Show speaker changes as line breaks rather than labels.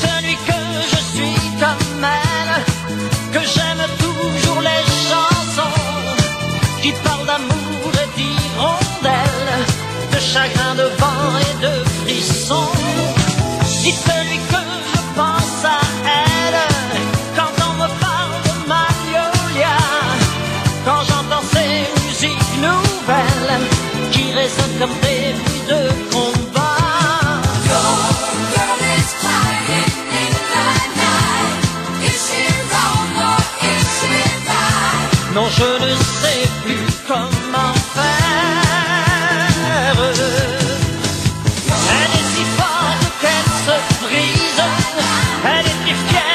Dites-lui que je suis comme elle, que j'aime toujours les chansons qui parlent d'amour et d'hirondelles, de chagrin, de vent et de frissons. Dites-lui que je pense à elle quand on me parle de Magnolia, quand j'entends ces musiques nouvelles qui résonnent comme des Elle est si forte qu'elle se brise. Elle est si elle